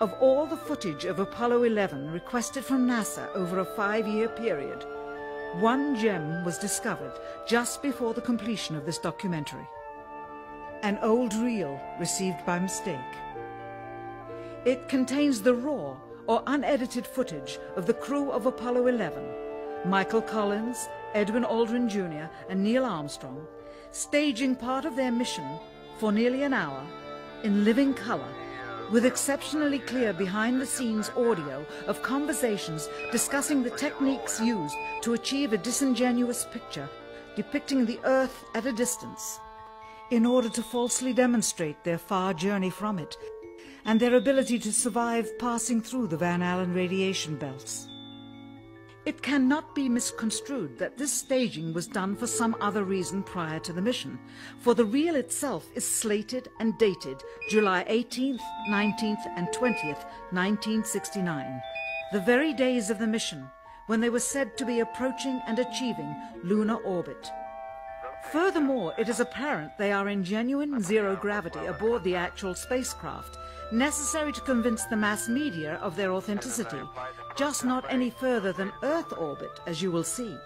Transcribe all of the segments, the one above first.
Of all the footage of Apollo 11 requested from NASA over a five-year period, one gem was discovered just before the completion of this documentary. An old reel received by mistake. It contains the raw or unedited footage of the crew of Apollo 11, Michael Collins, Edwin Aldrin Jr. and Neil Armstrong, staging part of their mission for nearly an hour in living color with exceptionally clear behind-the-scenes audio of conversations discussing the techniques used to achieve a disingenuous picture depicting the Earth at a distance in order to falsely demonstrate their far journey from it and their ability to survive passing through the Van Allen radiation belts. It cannot be misconstrued that this staging was done for some other reason prior to the mission, for the reel itself is slated and dated July 18th, 19th and 20th, 1969, the very days of the mission when they were said to be approaching and achieving lunar orbit. Furthermore, it is apparent they are in genuine zero gravity aboard the actual spacecraft, necessary to convince the mass media of their authenticity, just not any further than Earth orbit, as you will see.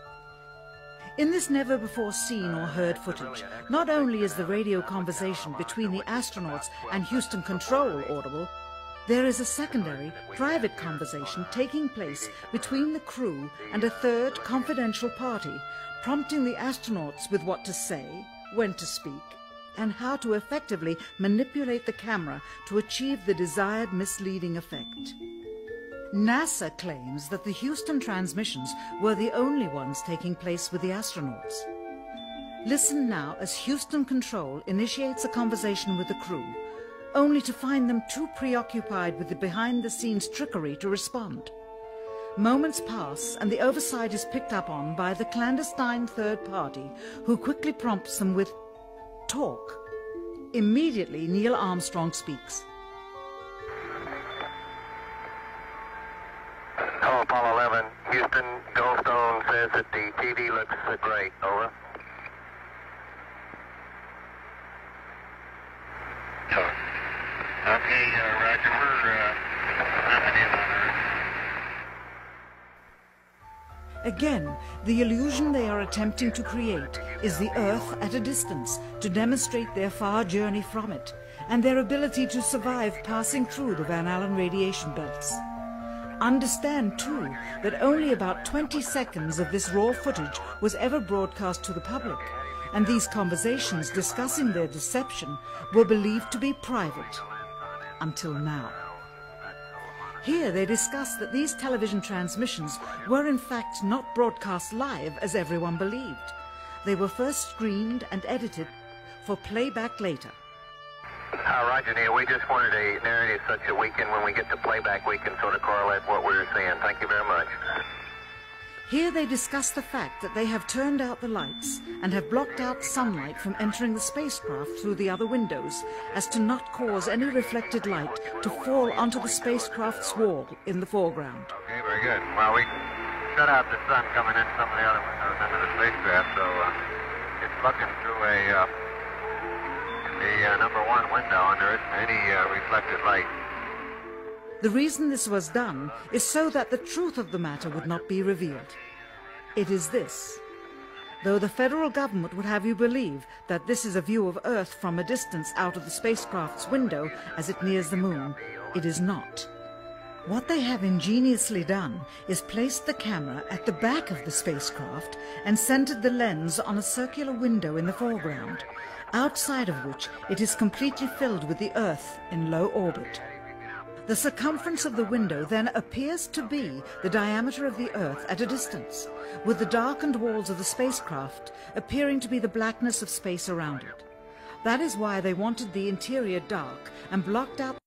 In this never-before-seen or heard footage, not only is the radio conversation between the astronauts and Houston Control audible, there is a secondary, private conversation taking place between the crew and a third confidential party, prompting the astronauts with what to say, when to speak, and how to effectively manipulate the camera to achieve the desired misleading effect. NASA claims that the Houston transmissions were the only ones taking place with the astronauts. Listen now as Houston Control initiates a conversation with the crew, only to find them too preoccupied with the behind-the-scenes trickery to respond. Moments pass and the oversight is picked up on by the clandestine third party who quickly prompts them with talk. Immediately Neil Armstrong speaks. 50. TV looks great. Over. Okay, uh, Roger, we're uh. Again, the illusion they are attempting to create is the Earth at a distance to demonstrate their far journey from it and their ability to survive passing through the Van Allen radiation belts. Understand, too, that only about 20 seconds of this raw footage was ever broadcast to the public, and these conversations discussing their deception were believed to be private. Until now. Here they discuss that these television transmissions were in fact not broadcast live as everyone believed. They were first screened and edited for playback later. Uh, Roger, Neil. We just wanted a narrative such that we can, when we get to playback, we can sort of correlate what we were seeing. Thank you very much. Here they discuss the fact that they have turned out the lights and have blocked out sunlight from entering the spacecraft through the other windows as to not cause any reflected light to fall onto the spacecraft's wall in the foreground. Okay, very good. Well, we shut out the sun coming in some of the other windows isn't any uh, reflected light. The reason this was done is so that the truth of the matter would not be revealed. It is this. Though the federal government would have you believe that this is a view of Earth from a distance out of the spacecraft's window as it nears the moon, it is not. What they have ingeniously done is placed the camera at the back of the spacecraft and centered the lens on a circular window in the foreground, outside of which it is completely filled with the Earth in low orbit. The circumference of the window then appears to be the diameter of the Earth at a distance, with the darkened walls of the spacecraft appearing to be the blackness of space around it. That is why they wanted the interior dark and blocked out